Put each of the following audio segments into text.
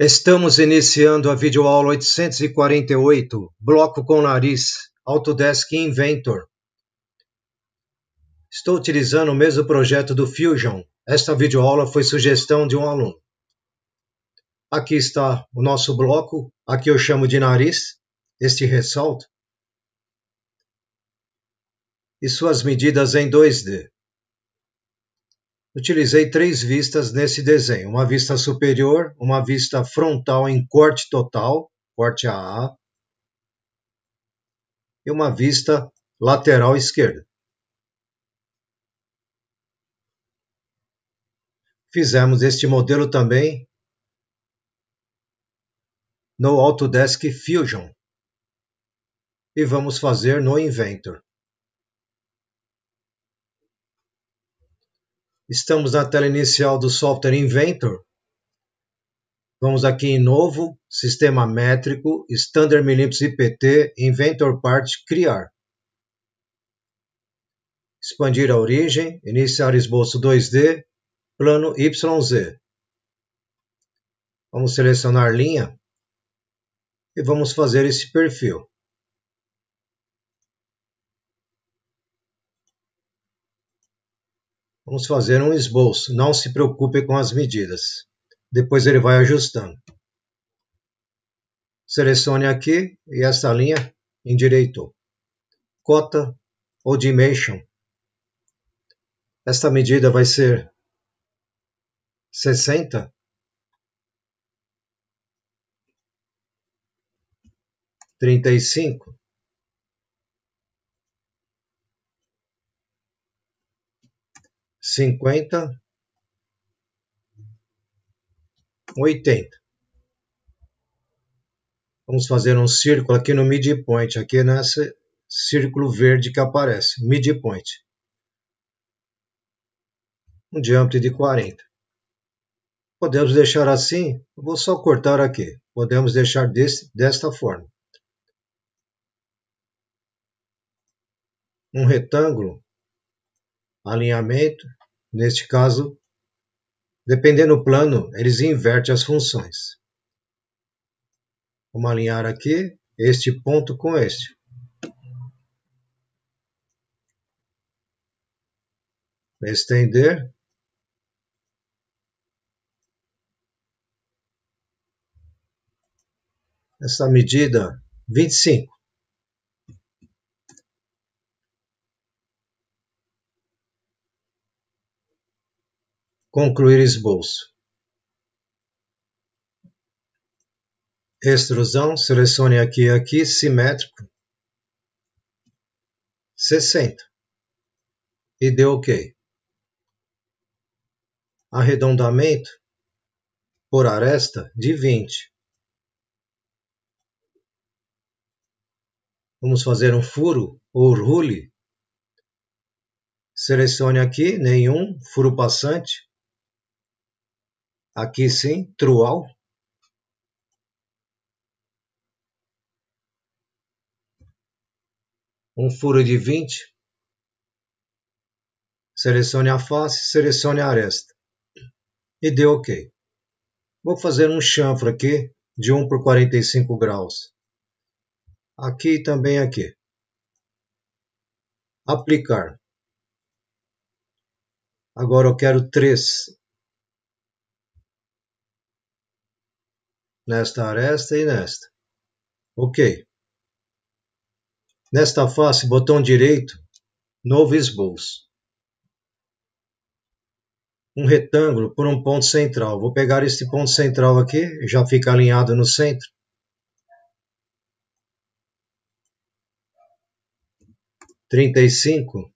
Estamos iniciando a videoaula 848, bloco com nariz, Autodesk Inventor. Estou utilizando o mesmo projeto do Fusion. Esta videoaula foi sugestão de um aluno. Aqui está o nosso bloco, aqui eu chamo de nariz, este ressalto, e suas medidas em 2D. Utilizei três vistas nesse desenho: uma vista superior, uma vista frontal em corte total, corte AA, e uma vista lateral esquerda. Fizemos este modelo também no Autodesk Fusion e vamos fazer no Inventor. Estamos na tela inicial do software Inventor. Vamos aqui em Novo, Sistema Métrico, Standard Milímetros IPT, Inventor Part, Criar. Expandir a origem, iniciar esboço 2D, plano YZ. Vamos selecionar linha e vamos fazer esse perfil. Vamos fazer um esboço, não se preocupe com as medidas. Depois ele vai ajustando. Selecione aqui e esta linha endireitou. Cota ou dimension. Esta medida vai ser 60. Trinta e cinco. Cinquenta, oitenta. Vamos fazer um círculo aqui no midpoint, aqui nesse círculo verde que aparece, midpoint. Um diâmetro de 40. Podemos deixar assim, vou só cortar aqui. Podemos deixar desse, desta forma. Um retângulo, alinhamento, Neste caso, dependendo do plano, eles invertem as funções. Vamos alinhar aqui este ponto com este. Estender. Essa medida 25. Concluir esboço. Extrusão, selecione aqui aqui, simétrico. 60. E dê OK. Arredondamento por aresta de 20. Vamos fazer um furo ou rule. Selecione aqui, nenhum, furo passante. Aqui sim, trual. Um furo de 20. Selecione a face, selecione a aresta. E dê OK. Vou fazer um chanfro aqui de 1 por 45 graus. Aqui e também aqui. Aplicar. Agora eu quero três nesta aresta e nesta. Ok. Nesta face, botão direito, novo esboço. Um retângulo por um ponto central. Vou pegar este ponto central aqui, já fica alinhado no centro. Trinta e cinco.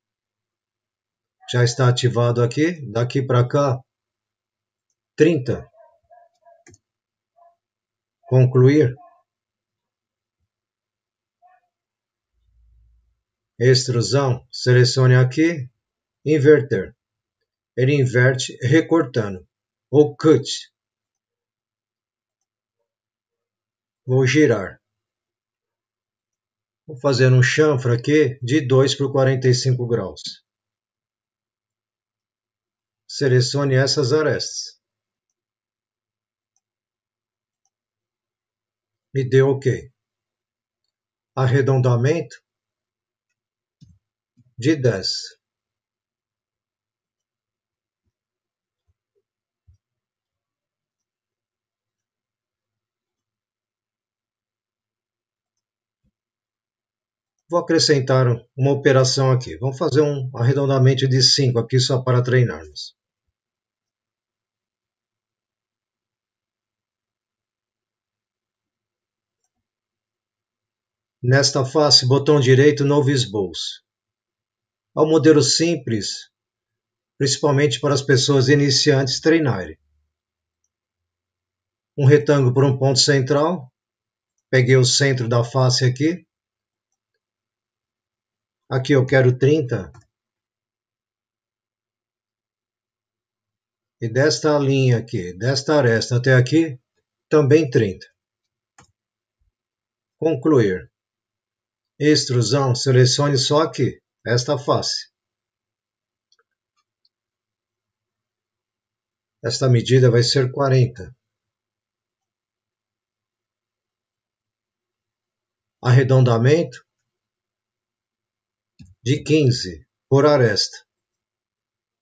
Já está ativado aqui. Daqui para cá, trinta concluir extrusão, selecione aqui, inverter. Ele inverte recortando, ou cut. Vou girar. Vou fazer um chanfro aqui de 2 por 45 graus. Selecione essas arestas. E dê OK. Arredondamento de 10. Vou acrescentar uma operação aqui. Vamos fazer um arredondamento de 5 aqui só para treinarmos. Nesta face, botão direito, novo esboço. É um modelo simples, principalmente para as pessoas iniciantes treinarem. Um retângulo por um ponto central. Peguei o centro da face aqui Aqui eu quero 30. E desta linha aqui, desta aresta até aqui, também 30. Concluir. Extrusão, selecione só aqui, esta face. Esta medida vai ser 40. Arredondamento, de 15 por aresta.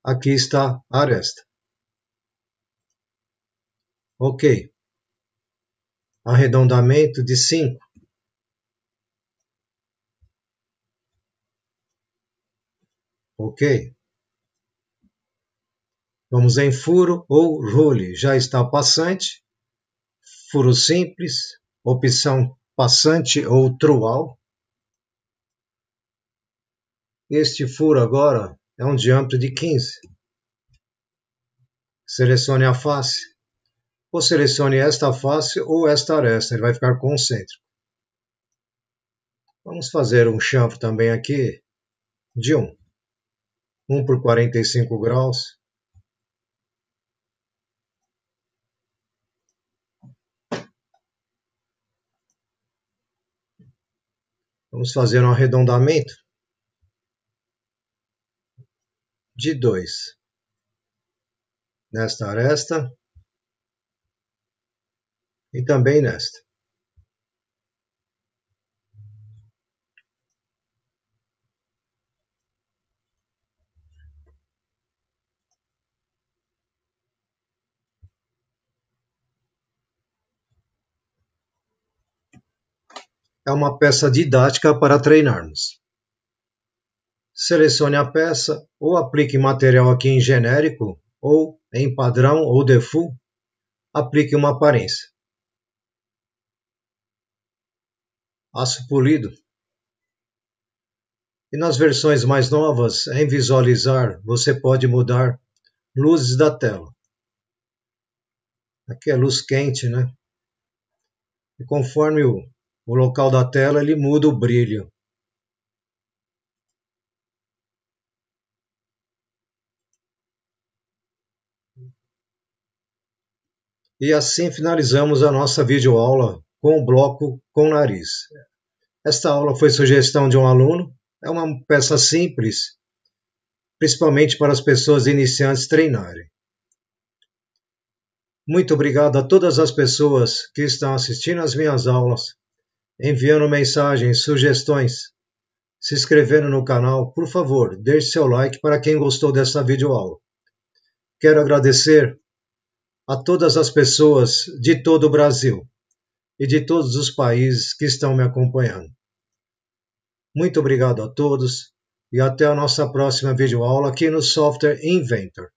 Aqui está a aresta. Ok. Arredondamento de 5. Ok. Vamos em furo ou role. Já está passante. Furo simples. Opção passante ou trual. Este furo agora é um diâmetro de 15. Selecione a face, ou selecione esta face ou esta aresta, ele vai ficar concêntrico. Vamos fazer um chanfre também aqui de 1. 1 por 45 graus. Vamos fazer um arredondamento de dois nesta aresta e também nesta. É uma peça didática para treinarmos. Selecione a peça ou aplique material aqui em genérico ou em padrão ou default, aplique uma aparência. Aço polido. E nas versões mais novas, em visualizar, você pode mudar luzes da tela. Aqui é luz quente, né? E conforme o, o local da tela, ele muda o brilho. E assim finalizamos a nossa videoaula com o bloco com nariz. Esta aula foi sugestão de um aluno, é uma peça simples, principalmente para as pessoas iniciantes treinarem. Muito obrigado a todas as pessoas que estão assistindo às minhas aulas, enviando mensagens, sugestões, se inscrevendo no canal. Por favor, deixe seu like para quem gostou dessa videoaula. Quero agradecer a todas as pessoas de todo o Brasil e de todos os países que estão me acompanhando. Muito obrigado a todos e até a nossa próxima videoaula aqui no Software Inventor.